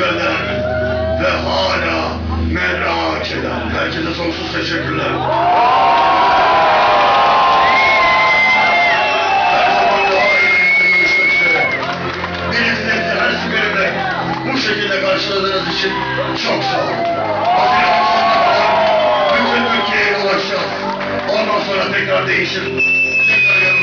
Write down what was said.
kaybeden ve hala merak eden herkese sonsuz teşekkürler. Her zaman daha iyi görüşmek üzere. Birinizle her şey sigarimle bu şekilde karşıladığınız için çok sağ olun. Bütün Türkiye'ye ulaşacağız. Ondan sonra tekrar değişir. Tekrar